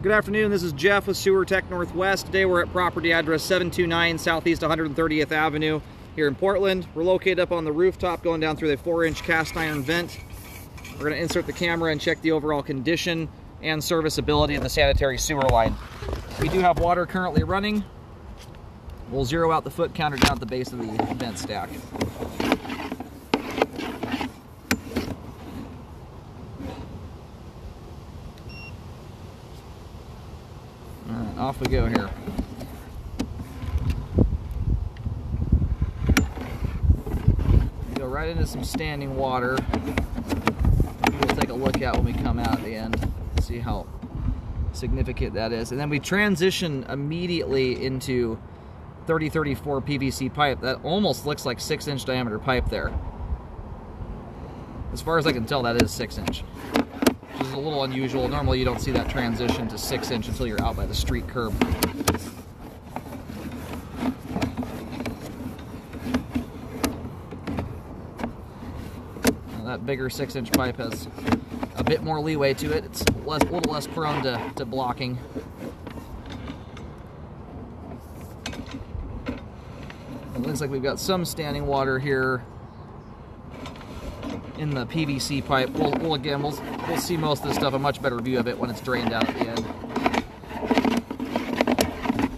Good afternoon, this is Jeff with Sewer Tech Northwest. Today we're at property address 729 Southeast 130th Avenue here in Portland. We're located up on the rooftop going down through the 4-inch cast iron vent. We're going to insert the camera and check the overall condition and serviceability of the sanitary sewer line. We do have water currently running. We'll zero out the foot counter down at the base of the vent stack. We go here. Go right into some standing water. We'll take a look at when we come out at the end, see how significant that is. And then we transition immediately into 3034 PVC pipe. That almost looks like six inch diameter pipe there. As far as I can tell, that is six inch which is a little unusual. Normally you don't see that transition to six inch until you're out by the street curb. Now that bigger six inch pipe has a bit more leeway to it. It's less, a little less prone to, to blocking. It looks like we've got some standing water here in the PVC pipe. We'll, we'll, again, we'll, we'll see most of this stuff, a much better view of it when it's drained out at the end.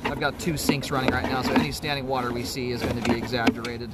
I've got two sinks running right now, so any standing water we see is going to be exaggerated.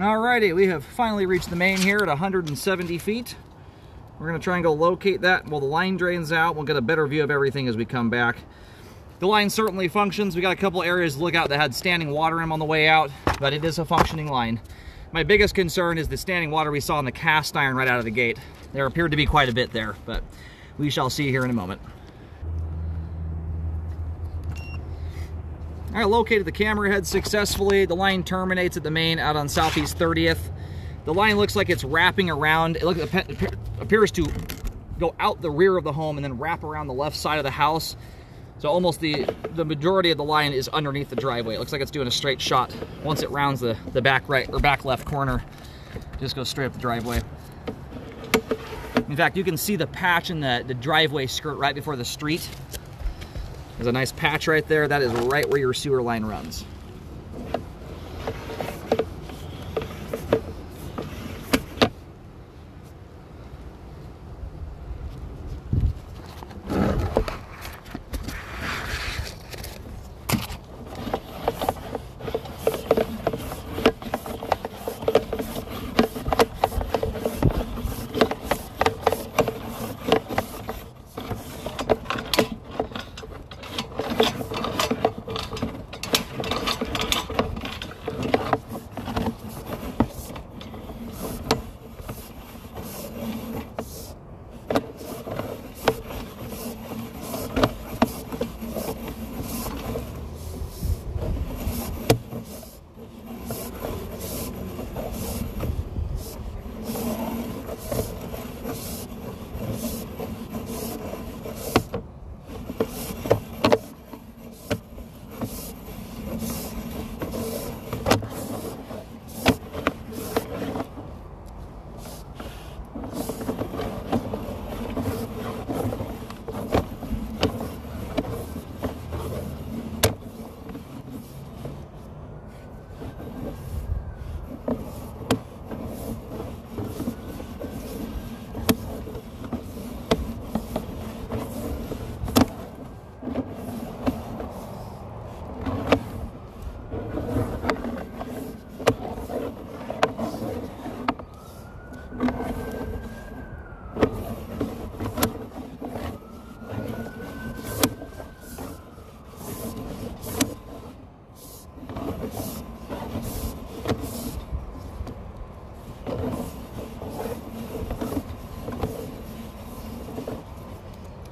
Alrighty, we have finally reached the main here at 170 feet. We're gonna try and go locate that while the line drains out. We'll get a better view of everything as we come back. The line certainly functions. We got a couple areas to look out that had standing water in on the way out, but it is a functioning line. My biggest concern is the standing water we saw in the cast iron right out of the gate. There appeared to be quite a bit there, but we shall see here in a moment. Right, located the camera head successfully. The line terminates at the main out on Southeast 30th. The line looks like it's wrapping around. It looks appears to go out the rear of the home and then wrap around the left side of the house. So almost the, the majority of the line is underneath the driveway. It looks like it's doing a straight shot. Once it rounds the, the back right or back left corner, just goes straight up the driveway. In fact, you can see the patch in the, the driveway skirt right before the street. There's a nice patch right there. That is right where your sewer line runs.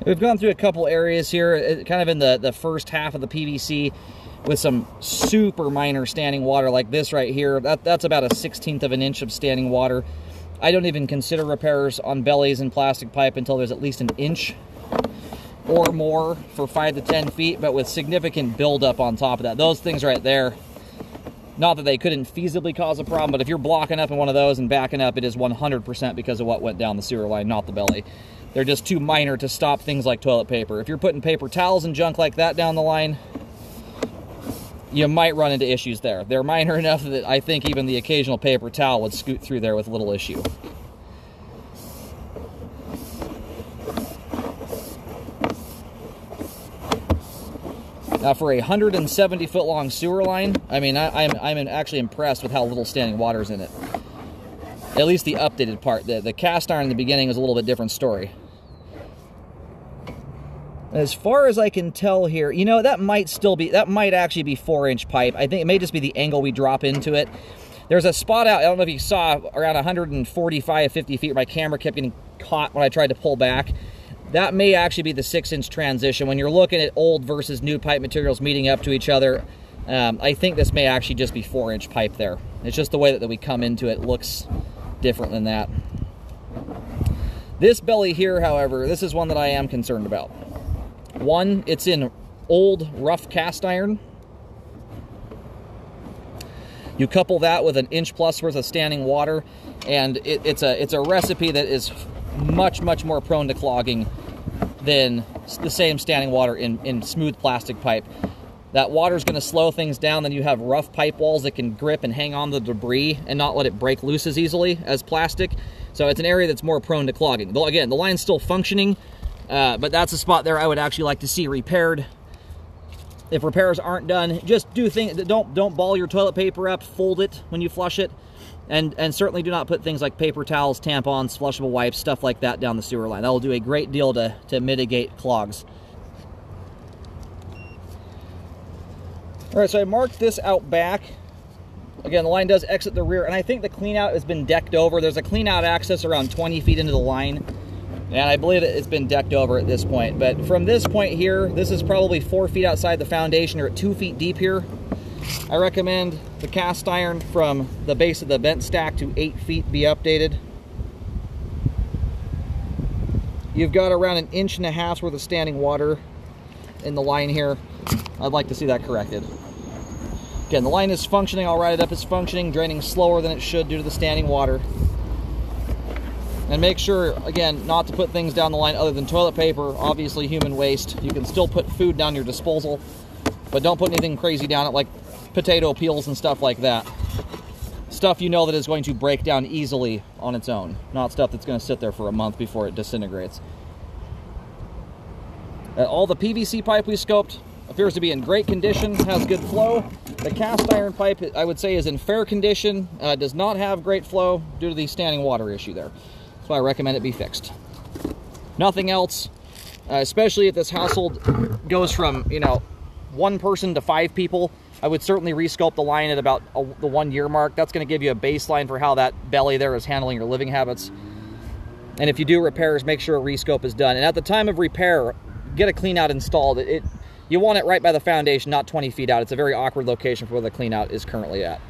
We've gone through a couple areas here, uh, kind of in the, the first half of the PVC with some super minor standing water like this right here. That, that's about a 16th of an inch of standing water. I don't even consider repairs on bellies and plastic pipe until there's at least an inch or more for 5 to 10 feet, but with significant buildup on top of that. Those things right there, not that they couldn't feasibly cause a problem, but if you're blocking up in one of those and backing up, it is 100% because of what went down the sewer line, not the belly. They're just too minor to stop things like toilet paper. If you're putting paper towels and junk like that down the line, you might run into issues there. They're minor enough that I think even the occasional paper towel would scoot through there with little issue. Now for a 170 foot long sewer line, I mean, I, am I'm, I'm actually impressed with how little standing water is in it. At least the updated part. The, the cast iron in the beginning was a little bit different story. As far as I can tell here, you know, that might still be, that might actually be four inch pipe. I think it may just be the angle we drop into it. There's a spot out, I don't know if you saw, around 145, 50 feet, my camera kept getting caught when I tried to pull back. That may actually be the six inch transition. When you're looking at old versus new pipe materials meeting up to each other, um, I think this may actually just be four inch pipe there. It's just the way that, that we come into it looks different than that. This belly here, however, this is one that I am concerned about. One, it's in old rough cast iron. You couple that with an inch plus worth of standing water, and it, it's a it's a recipe that is much much more prone to clogging than the same standing water in, in smooth plastic pipe. That water is going to slow things down. Then you have rough pipe walls that can grip and hang on the debris and not let it break loose as easily as plastic. So it's an area that's more prone to clogging. Though again, the line's still functioning, uh, but that's a spot there I would actually like to see repaired. If repairs aren't done, just do things. Don't don't ball your toilet paper up. Fold it when you flush it. And, and certainly do not put things like paper towels, tampons, flushable wipes, stuff like that down the sewer line. That will do a great deal to, to mitigate clogs. All right, so I marked this out back. Again, the line does exit the rear, and I think the clean out has been decked over. There's a clean out access around 20 feet into the line, and I believe it's been decked over at this point. But from this point here, this is probably four feet outside the foundation or at two feet deep here. I recommend the cast iron from the base of the vent stack to eight feet be updated. You've got around an inch and a half worth of standing water in the line here. I'd like to see that corrected. Again, the line is functioning I'll write it up. It's functioning, draining slower than it should due to the standing water. And make sure, again, not to put things down the line other than toilet paper, obviously human waste. You can still put food down your disposal, but don't put anything crazy down it like potato peels and stuff like that. Stuff you know that is going to break down easily on its own, not stuff that's going to sit there for a month before it disintegrates. Uh, all the PVC pipe we scoped appears to be in great condition, has good flow. The cast iron pipe, I would say, is in fair condition, uh, does not have great flow due to the standing water issue there. Why I recommend it be fixed. Nothing else, uh, especially if this household goes from, you know, one person to five people, I would certainly rescope the line at about a, the one year mark. That's going to give you a baseline for how that belly there is handling your living habits. And if you do repairs, make sure a rescope is done. And at the time of repair, get a clean out installed. It, it you want it right by the foundation, not 20 feet out. It's a very awkward location for where the clean out is currently at.